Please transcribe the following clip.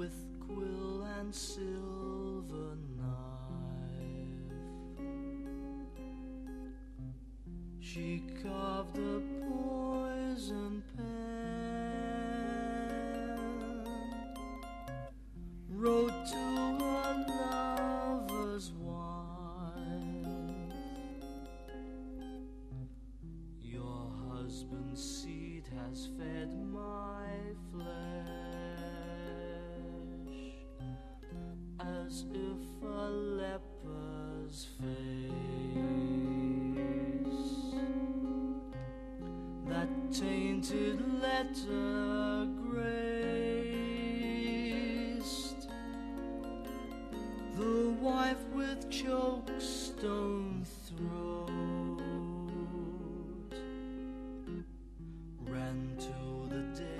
with quill and silver knife. She carved a poison pen, wrote husband's seed has fed my flesh as if a leper's face. That tainted letter graced the wife with chokestone throat ran to the